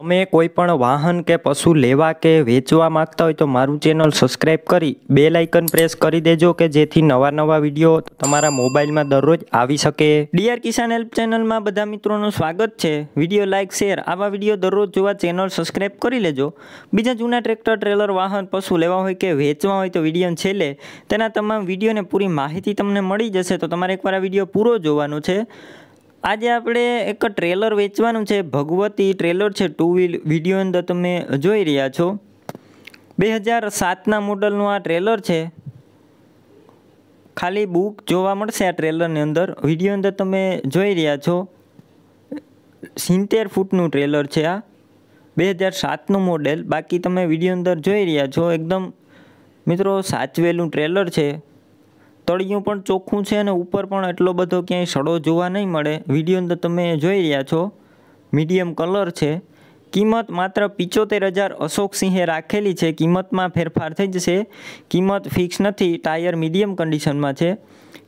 તમે કોઈ પણ વાહન કે પશુ લેવા કે વેચવા માંગતા હોય તો મારું ચેનલ સબસ્ક્રાઈબ કરી બે લાઇકન પ્રેસ કરી દેજો કે જેથી નવા નવા વીડિયો તમારા મોબાઈલમાં દરરોજ આવી શકે. ડીઆર કિસાન હેલ્પ ચેનલમાં બધા મિત્રોનું સ્વાગત છે. વીડિયો લાઇક શેર આવા વીડિયો દરરોજ જોવા ચેનલ સબસ્ક્રાઈબ કરી લેજો. બીજા જૂના ટ્રેક્ટર ટ્રેલર વાહન, પશુ લેવા હોય કે વેચવા હોય તો વીડિયો છેલ્લે તેના તમામ વિડીયોને પૂરી માહિતી તમને મળી જશે તો તમારે એકવાર આ વીડિયો પૂરો જોવાનો છે. આજે આપણે એક ટ્રેલર વેચવાનું છે. ભગવતી ટ્રેલર છે ટુ વ્હીલ વીડિયો અંદર તમે જોઈ રહ્યા છો. બે હજાર સાતના મોડલનું આ ટ્રેલર છે. ખાલી બુક જોવા મળશે આ ટ્રેલરની અંદર. વીડિયો અંદર તમે જોઈ રહ્યા છો. સિત્તેર ફૂટનું ટ્રેલર છે આ. બે હજાર સાતનું મોડેલ બાકી તમે વીડિયો અંદર જોઈ રહ્યા છો. એકદમ મિત્રો સાચવેલું ટ્રેલર છે. તળિયું પણ ચોખ્ખું છે અને ઉપર પણ એટલો બધો ક્યાંય સડો જોવા નહીં મળે. વીડિયો અંદર તમે જોઈ રહ્યા છો. મીડિયમ કલર છે. કિંમત માત્ર પિચોતેર હજાર અશોકસિંહે રાખેલી છે. કિંમતમાં ફેરફાર થઈ જશે. કિંમત ફિક્સ નથી. ટાયર મીડિયમ કન્ડિશનમાં છે.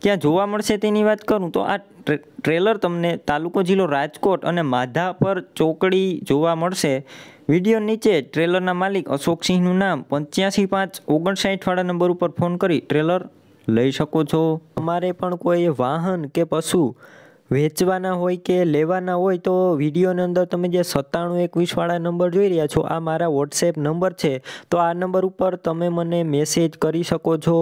ક્યાં જોવા મળશે તેની વાત કરું તો આ ટ્રેલર તમને તાલુકો જિલ્લો રાજકોટ અને માધા પર ચોકડી જોવા મળશે. વીડિયો નીચે ટ્રેલરના માલિક અશોકસિંહનું નામ પંચ્યાસી પાંચ ઓગણસાઠવાળા નંબર ઉપર ફોન કરી ટ્રેલર લઈ શકો છો? તમારે પણ કોઈ વાહન કે પશુ વેચવાના હોય કે લેવાના હોય તો વિડીયોની અંદર તમે જે સત્તાણું એકવીસવાળા નંબર જોઈ રહ્યા છો, આ મારા વોટ્સએપ નંબર છે. તો આ નંબર ઉપર તમે મને મેસેજ કરી શકો છો.